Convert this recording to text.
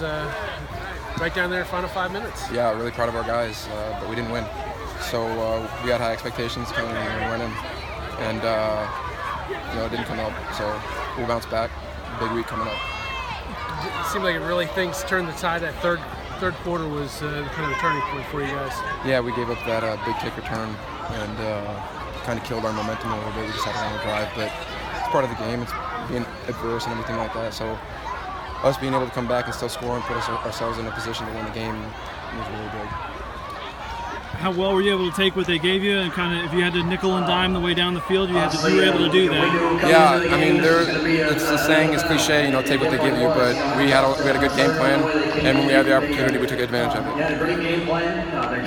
was uh, right down there, final five minutes. Yeah, really proud of our guys, uh, but we didn't win. So uh, we had high expectations coming in and winning, and uh, you know it didn't come up. So we bounced back. Big week coming up. It seemed like it really things turned the tide. That third third quarter was uh, kind of a turning point for you guys. Yeah, we gave up that uh, big kick return and uh, kind of killed our momentum a little bit. We just had a long drive, but it's part of the game. It's being adverse and everything like that. So us being able to come back and still score and put us, ourselves in a position to win the game was really big. How well were you able to take what they gave you, and kind of if you had to nickel and dime the way down the field, you had to, you were able to do that. Yeah, I mean, there, it's the saying is cliche, you know, take what they give you, but we had a, we had a good game plan, and when we had the opportunity, we took advantage of it.